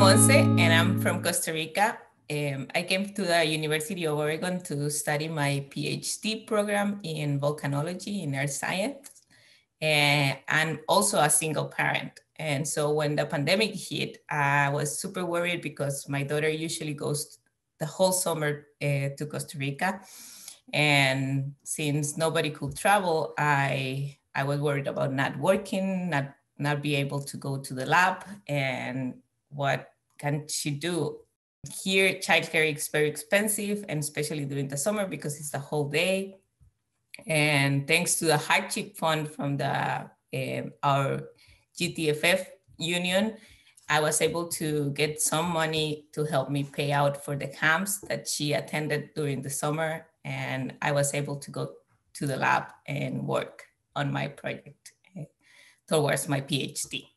Monse, and I'm from Costa Rica. Um, I came to the University of Oregon to study my PhD program in volcanology in earth science. And I'm also a single parent. And so when the pandemic hit, I was super worried because my daughter usually goes the whole summer uh, to Costa Rica. And since nobody could travel, I, I was worried about not working, not, not be able to go to the lab and what can she do here, childcare is very expensive, and especially during the summer because it's the whole day. And thanks to the hardship fund from the um, our GTFF union, I was able to get some money to help me pay out for the camps that she attended during the summer, and I was able to go to the lab and work on my project uh, towards my PhD.